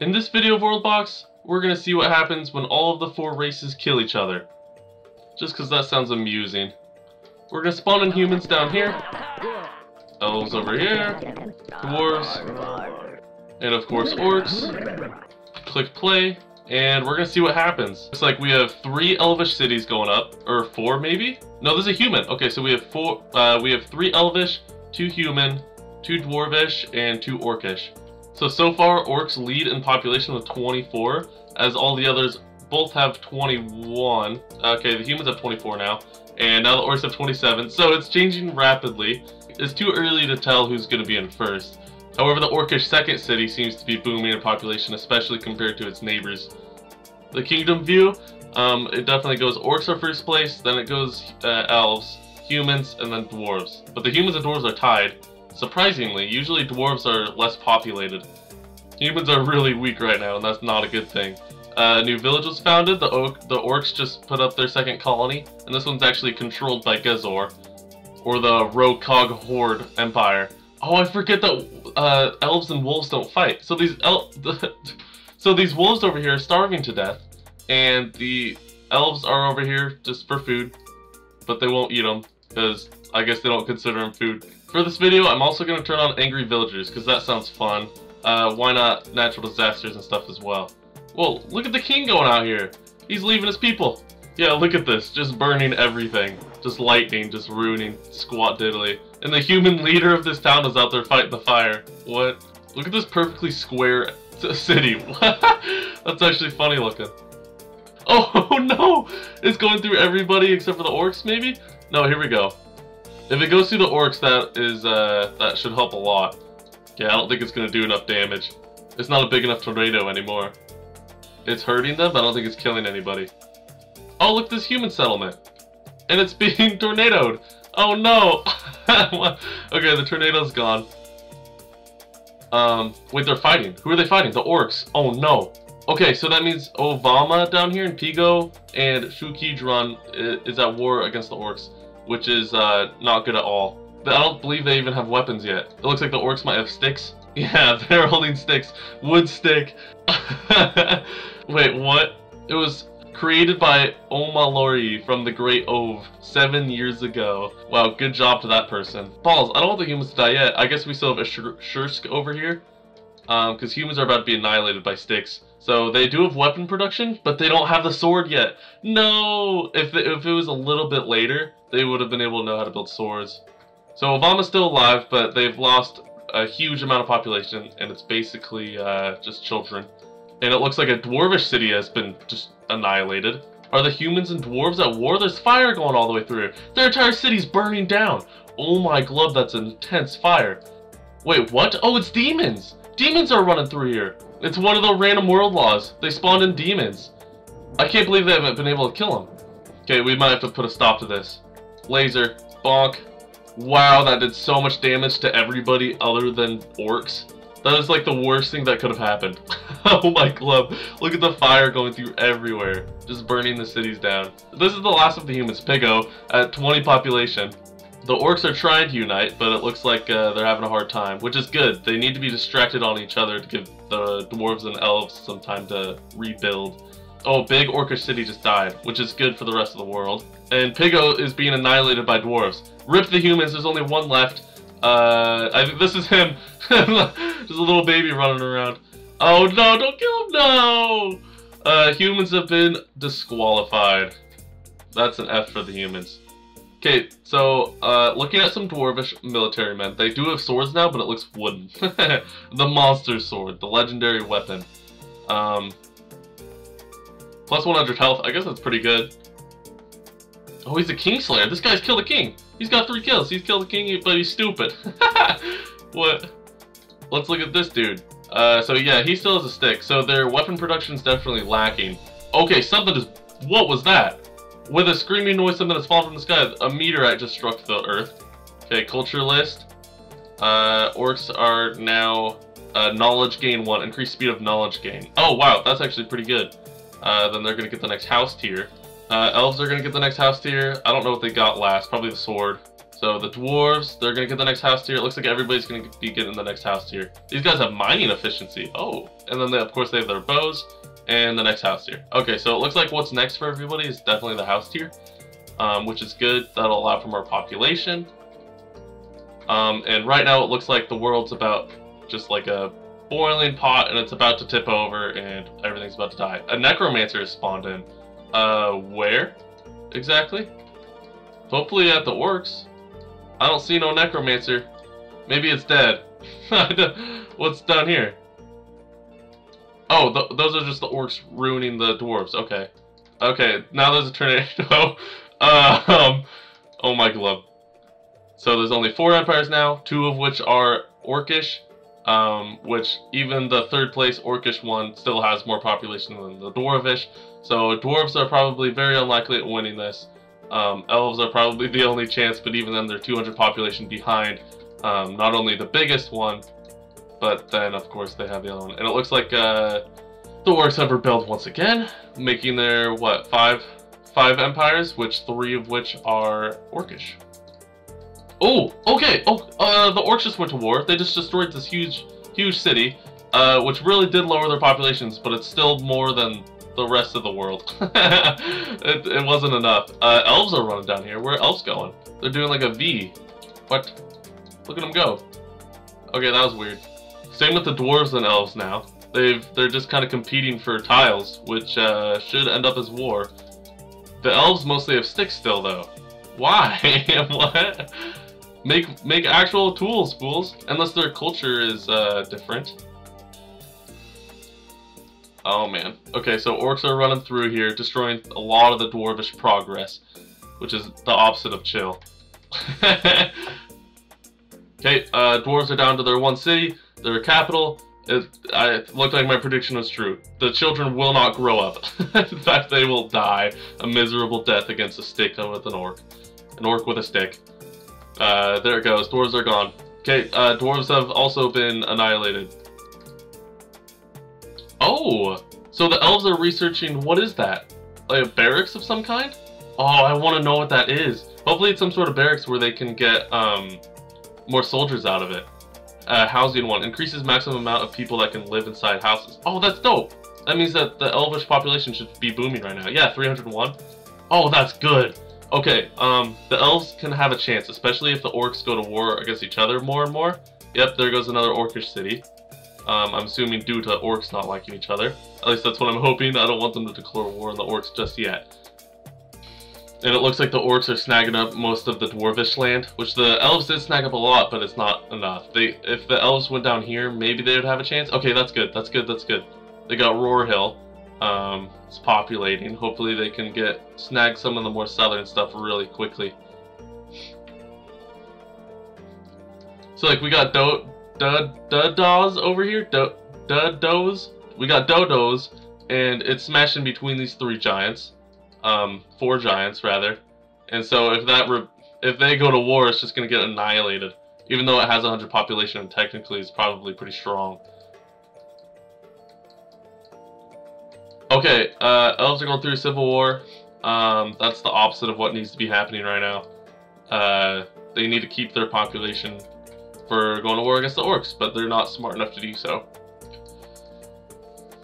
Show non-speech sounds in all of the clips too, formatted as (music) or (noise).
In this video of Worldbox, we're gonna see what happens when all of the four races kill each other. Just cause that sounds amusing. We're gonna spawn in humans down here, elves over here, dwarves, and of course orcs. Click play, and we're gonna see what happens. Looks like we have three elvish cities going up, or four maybe? No, there's a human. Okay, so we have four. Uh, we have three elvish, two human, two dwarvish, and two orcish. So so far, orcs lead in population with 24, as all the others both have 21. Okay, the humans have 24 now, and now the orcs have 27. So it's changing rapidly. It's too early to tell who's going to be in first. However, the Orcish second city seems to be booming in population, especially compared to its neighbors. The kingdom view, um, it definitely goes orcs are first place, then it goes uh, elves, humans, and then dwarves. But the humans and dwarves are tied. Surprisingly, usually dwarves are less populated. Humans are really weak right now, and that's not a good thing. Uh, a new village was founded, the, the orcs just put up their second colony, and this one's actually controlled by Gezor, or the Rokog Horde Empire. Oh, I forget that uh, elves and wolves don't fight. So these el (laughs) so these wolves over here are starving to death, and the elves are over here just for food, but they won't eat them because I guess they don't consider them food. For this video, I'm also going to turn on angry villagers because that sounds fun. Uh, why not natural disasters and stuff as well? Well, look at the king going out here. He's leaving his people. Yeah, look at this, just burning everything. Just lightning, just ruining squat diddly. And the human (laughs) leader of this town is out there fighting the fire. What? Look at this perfectly square (laughs) city. (laughs) That's actually funny looking. Oh no! It's going through everybody except for the orcs, maybe? No, here we go. If it goes through the orcs, that is uh, that should help a lot. Yeah, I don't think it's gonna do enough damage. It's not a big enough tornado anymore. It's hurting them, but I don't think it's killing anybody. Oh, look, this human settlement. And it's (laughs) being tornadoed. Oh no! (laughs) okay, the tornado's gone. Um, wait, they're fighting. Who are they fighting? The orcs. Oh no. Okay, so that means Ovama down here in Pigo and Shukidron is at war against the orcs, which is uh, not good at all. I don't believe they even have weapons yet. It looks like the orcs might have sticks. (laughs) Yeah, they're holding sticks. Wood stick. (laughs) Wait, what? It was created by Omalori from the Great Ove seven years ago. Wow, good job to that person. Balls, I don't want the humans to die yet. I guess we still have a Shursk over here. Because um, humans are about to be annihilated by sticks. So they do have weapon production, but they don't have the sword yet. No! If, if it was a little bit later, they would have been able to know how to build swords. So Obama's still alive, but they've lost a huge amount of population, and it's basically uh, just children. And it looks like a dwarvish city has been just annihilated. Are the humans and dwarves at war? There's fire going all the way through. Their entire city's burning down. Oh my glove, that's intense fire. Wait, what? Oh, it's demons! Demons are running through here. It's one of the random world laws. They spawned in demons. I can't believe they haven't been able to kill them. Okay, we might have to put a stop to this. Laser. Bonk. Wow, that did so much damage to everybody other than orcs. That is like the worst thing that could have happened. (laughs) oh my glove. Look at the fire going through everywhere. Just burning the cities down. This is the last of the humans, Pigo, at 20 population. The orcs are trying to unite, but it looks like uh, they're having a hard time, which is good. They need to be distracted on each other to give the dwarves and elves some time to rebuild. Oh, big orcish city just died, which is good for the rest of the world. And Pigo is being annihilated by dwarves. Rip the humans, there's only one left. Uh, I think this is him. (laughs) Just a little baby running around. Oh no, don't kill him, no! Uh, humans have been disqualified. That's an F for the humans. Okay, so, uh, looking at some dwarvish military men. They do have swords now, but it looks wooden. (laughs) the monster sword, the legendary weapon. Um, plus 100 health, I guess that's pretty good. Oh, he's a Kingslayer. This guy's killed a king. He's got three kills. He's killed a king, but he's stupid. (laughs) what? Let's look at this dude. Uh, so yeah, he still has a stick. So their weapon production is definitely lacking. Okay, something is... What was that? With a screaming noise, something has fallen from the sky. A meteorite just struck the earth. Okay, culture list. Uh, orcs are now uh, knowledge gain 1. Increased speed of knowledge gain. Oh, wow, that's actually pretty good. Uh, then they're going to get the next house tier. Uh, elves are going to get the next house tier. I don't know what they got last. Probably the sword. So the dwarves, they're gonna get the next house tier. It looks like everybody's gonna be getting the next house tier. These guys have mining efficiency. Oh, and then they, of course they have their bows and the next house tier. Okay, so it looks like what's next for everybody is definitely the house tier, um, which is good. That'll allow for more population. Um, and right now it looks like the world's about just like a boiling pot and it's about to tip over and everything's about to die. A necromancer is spawned in. Uh, where exactly? Hopefully at the orcs. I don't see no necromancer. Maybe it's dead. (laughs) What's down here? Oh, th those are just the orcs ruining the dwarves. Okay. Okay, now there's a tornado. (laughs) um, oh my glove. So there's only four empires now, two of which are orcish, um, which even the third place orcish one still has more population than the dwarvish. So dwarves are probably very unlikely at winning this. Um, elves are probably (laughs) the only chance, but even then they're 200 population behind um, not only the biggest one, but then of course they have the other one. And it looks like uh, the orcs have rebelled once again, making their, what, five, five empires, which three of which are orcish. Oh, okay. Oh, uh, the orcs just went to war. They just destroyed this huge, huge city, uh, which really did lower their populations, but it's still more than the rest of the world. (laughs) it, it, wasn't enough. Uh, elves are running down here. Where are elves going? They're doing like a V. What? Look at them go. Okay, that was weird. Same with the dwarves and elves now. They've they're just kind of competing for tiles, which uh, should end up as war. The elves mostly have sticks still, though. Why? (laughs) what? Make make actual tools, fools. Unless their culture is uh, different. Oh man. Okay, so orcs are running through here, destroying a lot of the dwarvish progress, which is the opposite of chill. (laughs) okay, uh, dwarves are down to their one city, their capital. It, I, it looked like my prediction was true. The children will not grow up. (laughs) In fact, they will die a miserable death against a stick with an orc. An orc with a stick. Uh, there it goes. Dwarves are gone. Okay, uh, dwarves have also been annihilated. Oh! So the elves are researching, what is that? Like a barracks of some kind? Oh, I want to know what that is. Hopefully it's some sort of barracks where they can get um, more soldiers out of it. Uh, housing one. Increases maximum amount of people that can live inside houses. Oh, that's dope! That means that the elvish population should be booming right now. Yeah, 301. Oh, that's good. Okay, um, the elves can have a chance, especially if the orcs go to war against each other more and more. Yep, there goes another orcish city. Um, I'm assuming due to orcs not liking each other. At least that's what I'm hoping. I don't want them to declare war on the orcs just yet. And it looks like the orcs are snagging up most of the dwarvish land, which the elves did snag up a lot, but it's not enough. They, If the elves went down here, maybe they would have a chance. Okay, that's good, that's good, that's good. They got Roar Hill. Um, it's populating. Hopefully they can get snag some of the more southern stuff really quickly. So like we got do do dodos over here, do dodos. We got dodos, and it's smashing between these three giants, um, four giants rather. And so if that re- if they go to war, it's just gonna get annihilated. Even though it has a 100 population, and technically it's probably pretty strong. Okay, uh, elves are going through civil war. Um, that's the opposite of what needs to be happening right now. Uh, they need to keep their population for going to war against the orcs, but they're not smart enough to do so.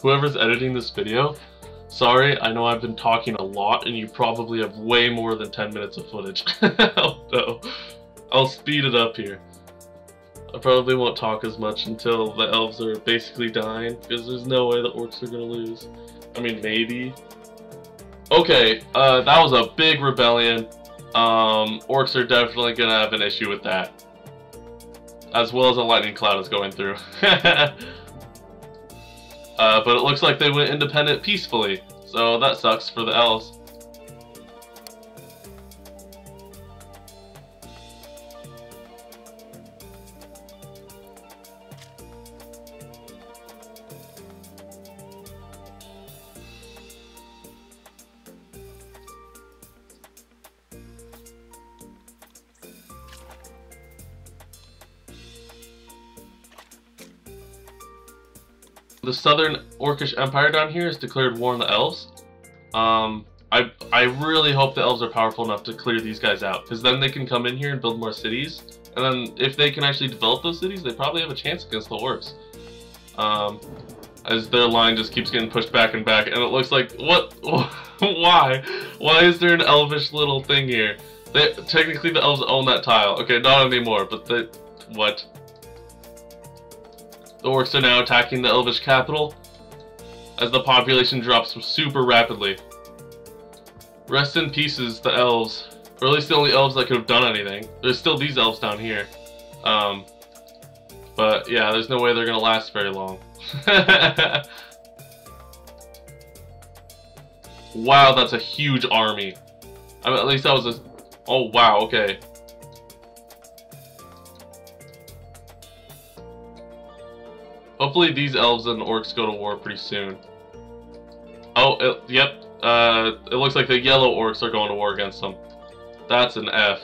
Whoever's editing this video, sorry, I know I've been talking a lot and you probably have way more than 10 minutes of footage. (laughs) no, I'll speed it up here. I probably won't talk as much until the elves are basically dying, because there's no way the orcs are to lose. I mean, maybe. Okay, uh, that was a big rebellion. Um, orcs are definitely gonna have an issue with that. As well as a lightning cloud is going through. (laughs) uh, but it looks like they went independent peacefully, so that sucks for the elves. The Southern Orcish Empire down here has declared war on the elves. Um, I I really hope the elves are powerful enough to clear these guys out, because then they can come in here and build more cities. And then if they can actually develop those cities, they probably have a chance against the orcs. Um, as their line just keeps getting pushed back and back, and it looks like what? (laughs) Why? Why is there an elvish little thing here? They, technically, the elves own that tile. Okay, not anymore, but the what? The orcs are now attacking the elvish capital as the population drops super rapidly. Rest in pieces, the elves. Or at least the only elves that could have done anything. There's still these elves down here. Um, but yeah, there's no way they're gonna last very long. (laughs) wow, that's a huge army. I mean, at least that was a... Oh, wow, okay. Hopefully these elves and orcs go to war pretty soon. Oh, it, yep. Uh, it looks like the yellow orcs are going to war against them. That's an F.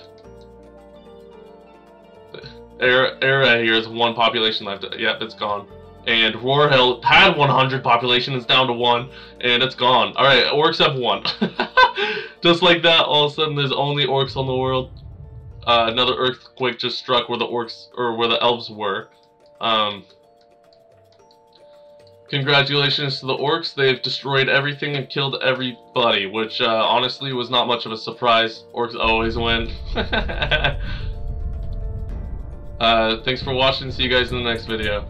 Era, era here is one population left. Yep, it's gone. And Roarhill had 100 population, it's down to one, and it's gone. Alright, orcs have one. (laughs) just like that, all of a sudden there's only orcs on the world. Uh, another earthquake just struck where the orcs, or where the elves were. Um, Congratulations to the orcs, they've destroyed everything and killed everybody, which uh, honestly was not much of a surprise. Orcs always win. (laughs) uh, thanks for watching, see you guys in the next video.